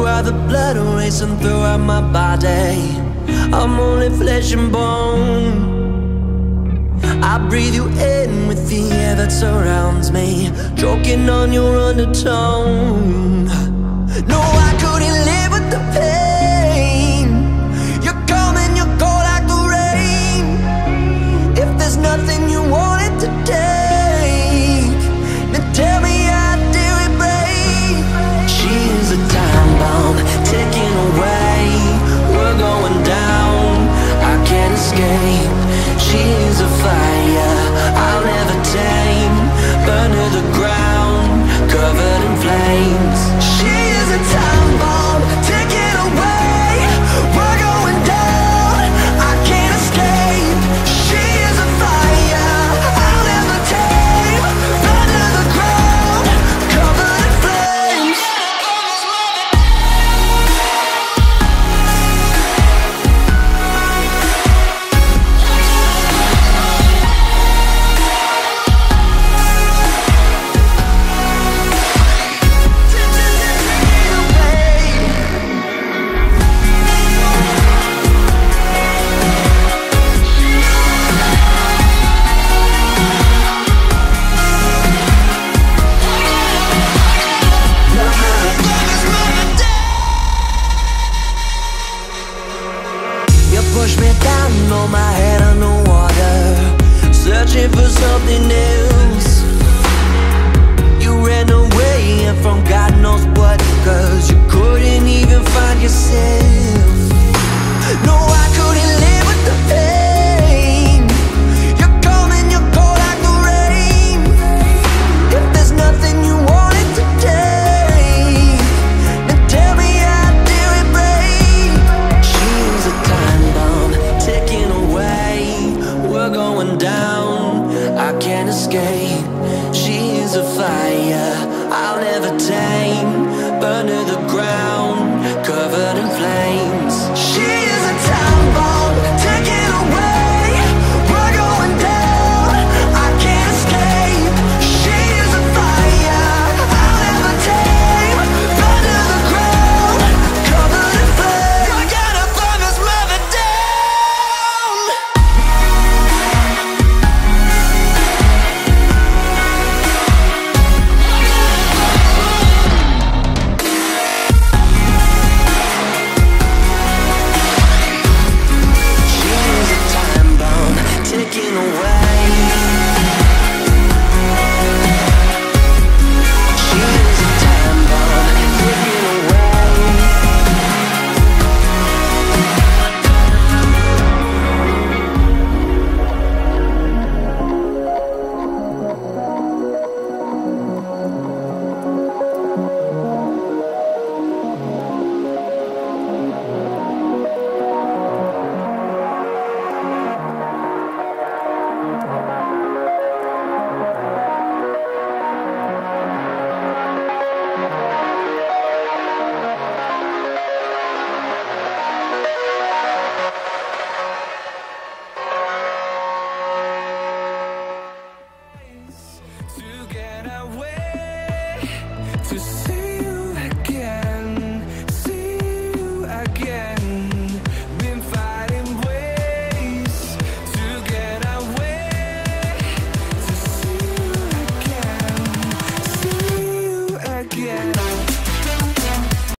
through the blood racing throughout my body. I'm only flesh and bone. I breathe you in with the air that surrounds me Choking on your undertone. No, I couldn't live with the pain can't escape. She's a fire I'll never tame. Burn to the ground.